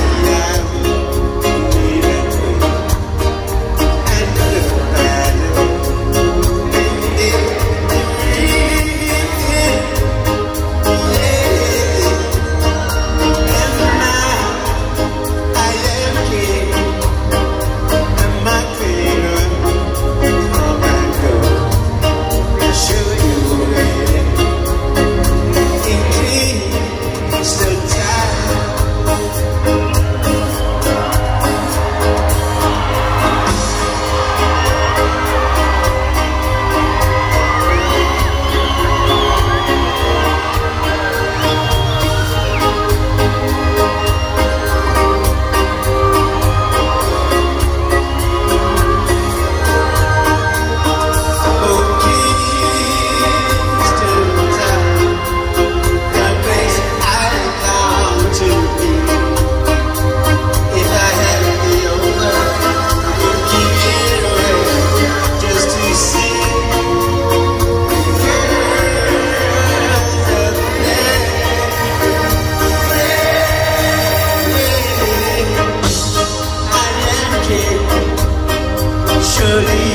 around early